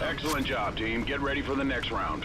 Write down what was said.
Excellent job, team. Get ready for the next round.